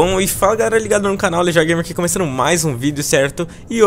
bom? E fala galera ligado no canal, Lejar Gamer aqui começando mais um vídeo, certo? E hoje